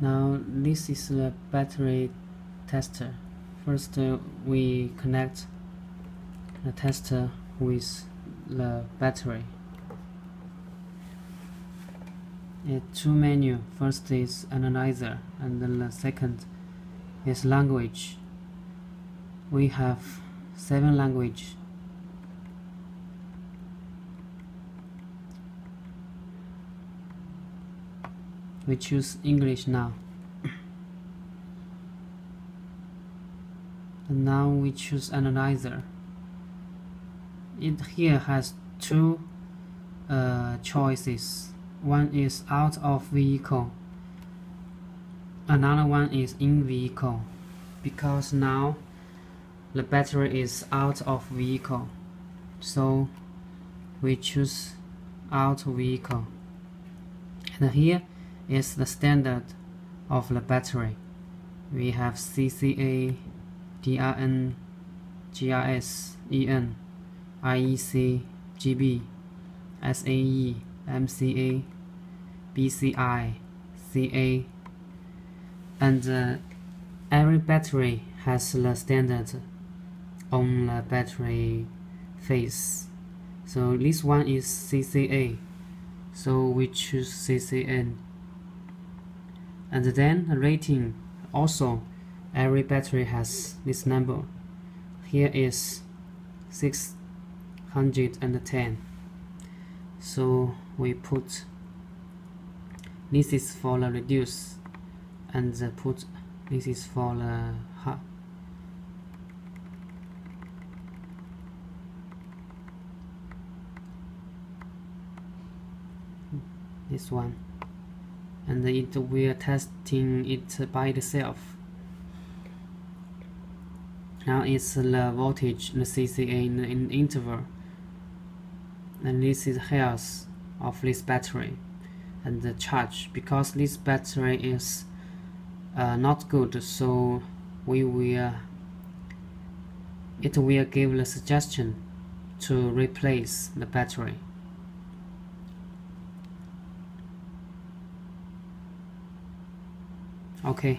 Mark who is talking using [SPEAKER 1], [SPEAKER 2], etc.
[SPEAKER 1] Now this is the battery tester. First uh, we connect the tester with the battery. It two menu. First is analyzer and then the second is language. We have seven language. We choose English now. and now we choose analyzer. It here has two uh, choices. One is out of vehicle. Another one is in vehicle. Because now the battery is out of vehicle. So we choose out vehicle. And here is the standard of the battery. We have CCA, DIN, JIS, EN, IEC, GB, SAE, MCA, BCI, CA, and uh, every battery has the standard on the battery face. So this one is CCA, so we choose CCA and then rating also every battery has this number. Here is 610 so we put this is for the reduce and the put this is for the high this one and it we are testing it by itself. Now it's the voltage the CCA in in interval. And this is health of this battery and the charge. Because this battery is uh, not good so we will it will give the suggestion to replace the battery okay